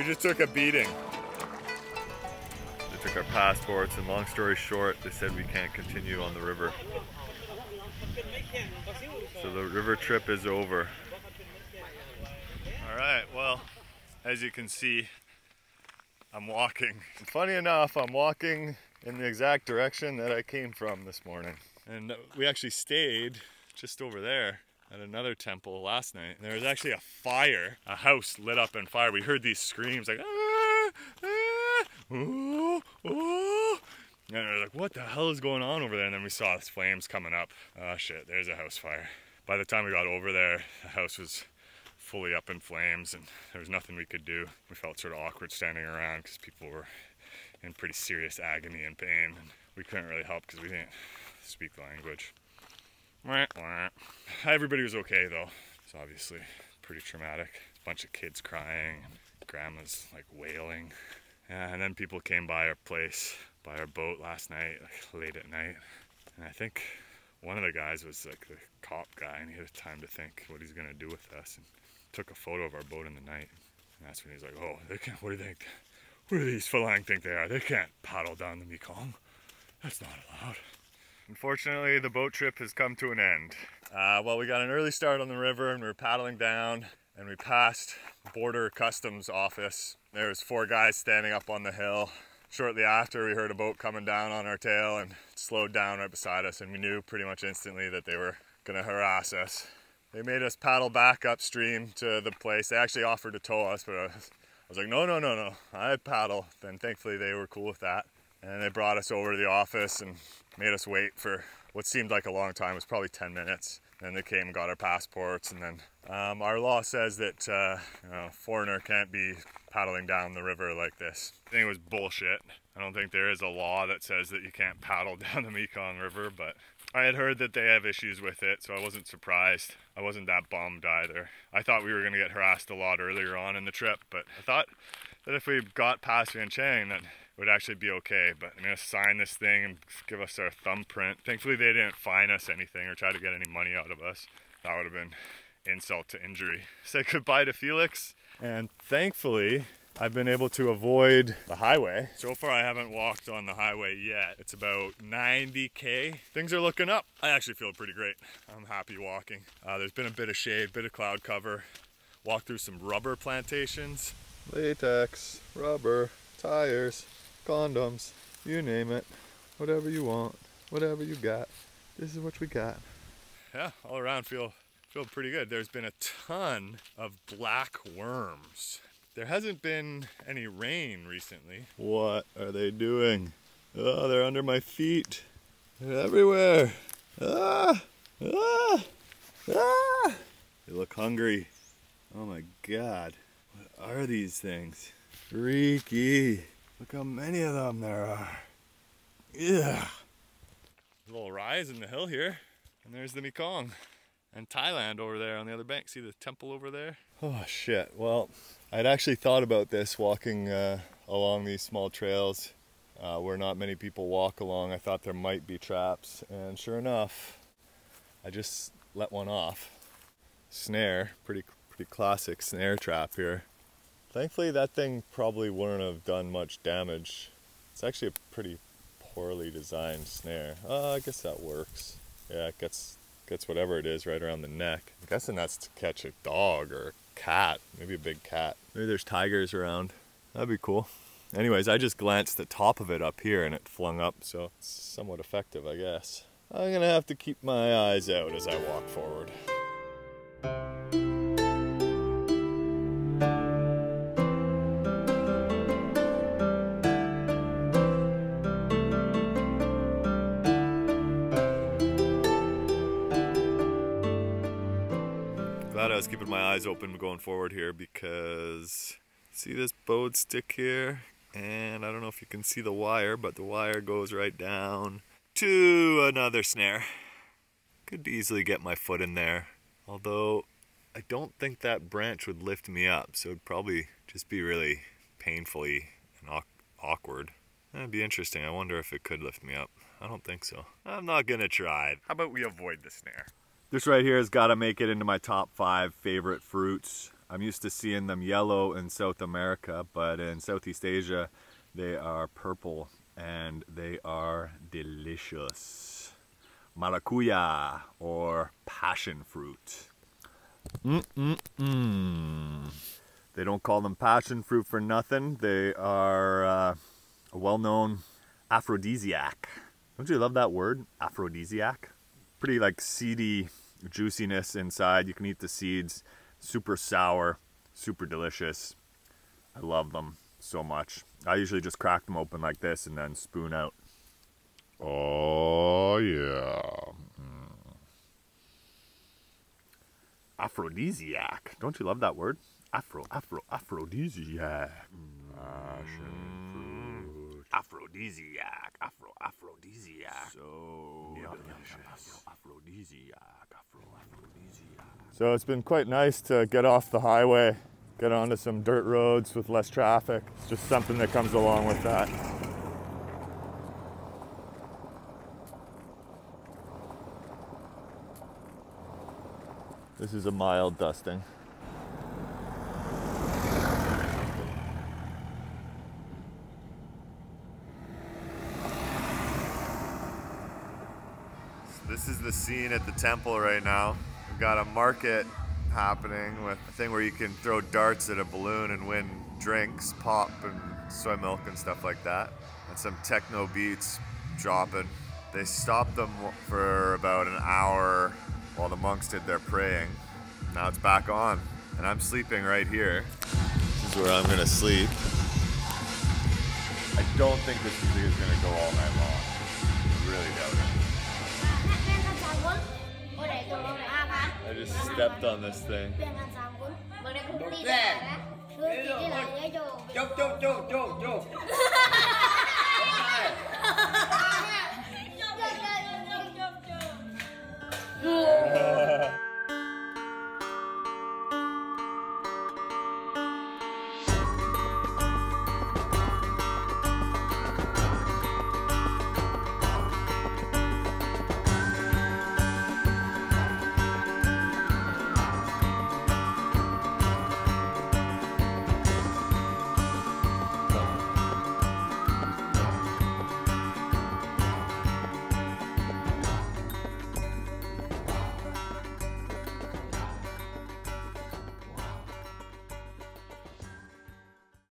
We just took a beating. They took our passports, and long story short, they said we can't continue on the river. So the river trip is over. All right, well, as you can see, I'm walking. Funny enough, I'm walking in the exact direction that I came from this morning. And we actually stayed just over there at another temple last night. There was actually a fire, a house lit up in fire. We heard these screams like, ah, ah, ooh, ooh. And we are like, what the hell is going on over there? And then we saw these flames coming up. Oh shit, there's a house fire. By the time we got over there, the house was fully up in flames and there was nothing we could do. We felt sort of awkward standing around because people were in pretty serious agony and pain. And we couldn't really help because we didn't speak the language. Everybody was okay though. It's obviously pretty traumatic. A bunch of kids crying, grandma's like wailing. And then people came by our place, by our boat last night, like late at night. And I think one of the guys was like the cop guy and he had time to think what he's gonna do with us and took a photo of our boat in the night. And that's when he's like, oh, they can't, what do you think? Who do these Falang think they are? They can't paddle down the Mekong. That's not allowed. Unfortunately, the boat trip has come to an end. Uh, well, we got an early start on the river and we were paddling down and we passed border customs office. There was four guys standing up on the hill. Shortly after, we heard a boat coming down on our tail and slowed down right beside us and we knew pretty much instantly that they were gonna harass us. They made us paddle back upstream to the place. They actually offered to tow us, but I was, I was like, no, no, no, no, I paddle. And thankfully they were cool with that. And they brought us over to the office and made us wait for what seemed like a long time. It was probably 10 minutes. Then they came and got our passports, and then um, our law says that uh, you know, foreigner can't be paddling down the river like this. I think it was bullshit. I don't think there is a law that says that you can't paddle down the Mekong River, but I had heard that they have issues with it, so I wasn't surprised. I wasn't that bummed either. I thought we were going to get harassed a lot earlier on in the trip, but I thought that if we got past Vientiane, that would actually be okay. But I'm gonna sign this thing and give us our thumbprint. Thankfully, they didn't fine us anything or try to get any money out of us. That would have been insult to injury. Say goodbye to Felix, and thankfully, I've been able to avoid the highway. So far, I haven't walked on the highway yet. It's about 90K. Things are looking up. I actually feel pretty great. I'm happy walking. Uh, there's been a bit of shade, bit of cloud cover. Walked through some rubber plantations. Latex, rubber, tires, condoms, you name it, whatever you want, whatever you got. This is what we got. Yeah, all around feel feel pretty good. There's been a ton of black worms. There hasn't been any rain recently. What are they doing? Oh, they're under my feet. They're everywhere. Ah! Ah! Ah! They look hungry. Oh my god. What are these things? Freaky. Look how many of them there are. Yeah. A little rise in the hill here, and there's the Mekong. And Thailand over there on the other bank. See the temple over there? Oh shit. Well, I'd actually thought about this walking uh, along these small trails uh, where not many people walk along. I thought there might be traps, and sure enough, I just let one off. Snare, pretty pretty classic snare trap here. Thankfully that thing probably wouldn't have done much damage. It's actually a pretty poorly designed snare. Oh, I guess that works. Yeah, it gets, gets whatever it is right around the neck. I'm guessing that's to catch a dog or a cat, maybe a big cat. Maybe there's tigers around. That'd be cool. Anyways, I just glanced the top of it up here and it flung up, so it's somewhat effective, I guess. I'm gonna have to keep my eyes out as I walk forward. Was keeping my eyes open going forward here because see this bowed stick here? And I don't know if you can see the wire but the wire goes right down to another snare. Could easily get my foot in there. Although I don't think that branch would lift me up so it'd probably just be really painfully and awkward. That'd be interesting. I wonder if it could lift me up. I don't think so. I'm not gonna try how about we avoid the snare this right here has got to make it into my top five favorite fruits. I'm used to seeing them yellow in South America, but in Southeast Asia, they are purple and they are delicious. Maracuya or passion fruit. Mm-mm-mm. They don't call them passion fruit for nothing. They are uh, a well-known aphrodisiac. Don't you love that word, aphrodisiac? Pretty like seedy juiciness inside. You can eat the seeds. Super sour, super delicious. I love them so much. I usually just crack them open like this and then spoon out. Oh yeah. Mm. Aphrodisiac. Don't you love that word? Afro, Afro, aphrodisiac. Fruit. Aphrodisiac. Afro, aphrodisiac. So delicious. Aphrodisiac. Afro, aphrodisiac. So it's been quite nice to get off the highway, get onto some dirt roads with less traffic. It's just something that comes along with that. This is a mild dusting. This is the scene at the temple right now. We've got a market happening with a thing where you can throw darts at a balloon and win drinks, pop and soy milk and stuff like that. And some techno beats dropping. They stopped them for about an hour while the monks did their praying. Now it's back on, and I'm sleeping right here. This is where I'm gonna sleep. I don't think this music is gonna go all night long. I really doubt it. I just stepped on this thing. Chúc chúc chúc chúc chúc